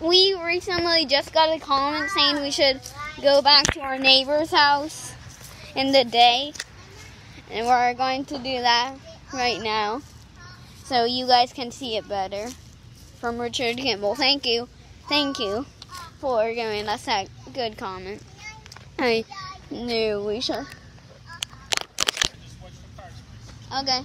we recently just got a comment saying we should go back to our neighbor's house in the day. And we're going to do that right now. So you guys can see it better. From Richard Kimball. Thank you. Thank you for giving us that good comment. I knew we should. Okay.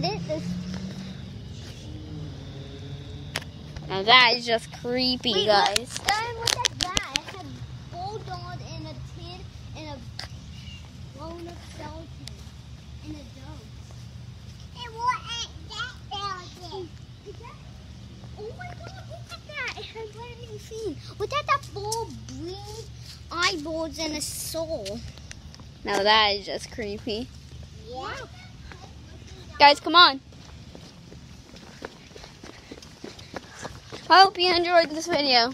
did it? Now that is just creepy, Wait, guys. Uh, what, look at that. It had bulldog and a tin and a grown up skeleton and a dog. And what is that skeleton? Oh my god, look at that. It has living seen. Look at that full green eyeballs and a soul. Now that is just creepy. Yeah. Guys, come on. I hope you enjoyed this video.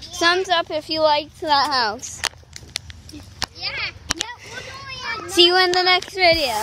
Thumbs up if you liked that house. Yeah. Yeah, we're going See you in the next video.